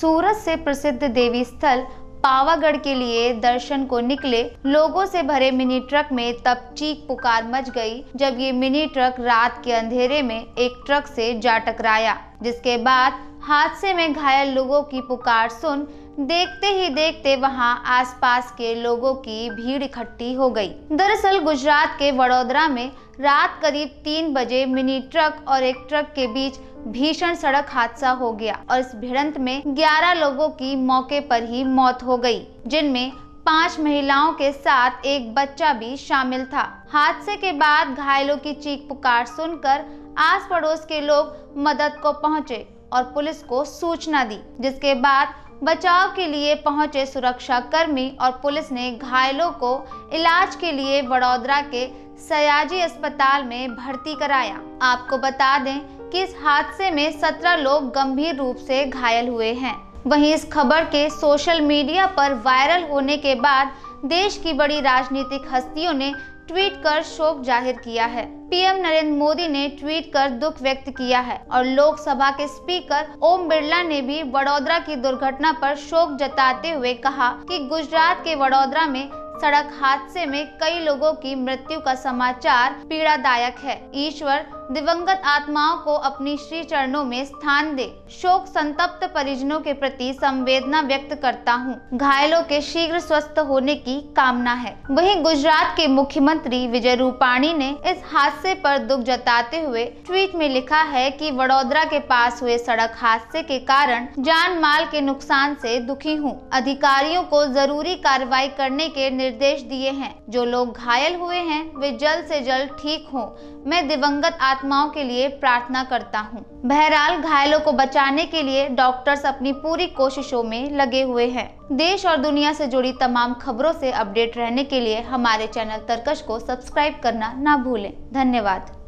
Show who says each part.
Speaker 1: सूरत से प्रसिद्ध देवी स्थल पावागढ़ के लिए दर्शन को निकले, लोगों से भरे मिनी ट्रक में तब चीख पुकार मच गई, जब ये मिनी ट्रक रात के अंधेरे में एक ट्रक से जा टकराया, जिसके बाद हादसे में घायल लोगों की पुकार सुन देखते ही देखते वहाँ आसपास के लोगों की भीड़ इकट्ठी हो गई। दरअसल गुजरात के वडोदरा में रात करीब तीन बजे मिनी ट्रक और एक ट्रक के बीच भीषण सड़क हादसा हो गया और इस भिड़ंत में 11 लोगों की मौके पर ही मौत हो गई, जिनमें पाँच महिलाओं के साथ एक बच्चा भी शामिल था। हादसे के बाद घायलों की चीख पुकार सुनकर आस पड़ोस के लोग मदद को पहुँचे और पुलिस को सूचना दी, जिसके बाद बचाव के लिए पहुँचे सुरक्षा कर्मी और पुलिस ने घायलों को इलाज के लिए वडोदरा के सयाजी अस्पताल में भर्ती कराया। आपको बता दें कि इस हादसे में 17 लोग गंभीर रूप से घायल हुए हैं। वहीं इस खबर के सोशल मीडिया पर वायरल होने के बाद देश की बड़ी राजनीतिक हस्तियों ने ट्वीट कर शोक ज़ाहिर किया है। पीएम नरेंद्र मोदी ने ट्वीट कर दुख व्यक्त किया है और लोकसभा के स्पीकर ओम बिरला ने भी वडोदरा की दुर्घटना पर शोक जताते हुए कहा कि गुजरात के वडोदरा में सड़क हादसे में कई लोगों की मृत्यु का समाचार पीड़ादायक है। ईश्वर दिवंगत आत्माओं को अपनी श्री चरणों में स्थान दे। शोक संतप्त परिजनों के प्रति संवेदना व्यक्त करता हूँ। घायलों के शीघ्र स्वस्थ होने की कामना है। वहीं गुजरात के मुख्यमंत्री विजय रूपाणी ने इस हादसे पर दुख जताते हुए ट्वीट में लिखा है कि वडोदरा के पास हुए सड़क हादसे के कारण जान माल के नुकसान से दुखी हूँ। अधिकारियों को ज़रूरी कार्रवाई करने के निर्देश दिए हैं। जो लोग घायल हुए हैं, वे जल्द से जल्द ठीक हों। मैं दिवंगत आत्माओं के लिए प्रार्थना करता हूँ। बहरहाल, घायलों को बचाने के लिए डॉक्टर्स अपनी पूरी कोशिशों में लगे हुए हैं। देश और दुनिया से जुड़ी तमाम खबरों से अपडेट रहने के लिए हमारे चैनल तर्कश को सब्सक्राइब करना ना भूलें। धन्यवाद।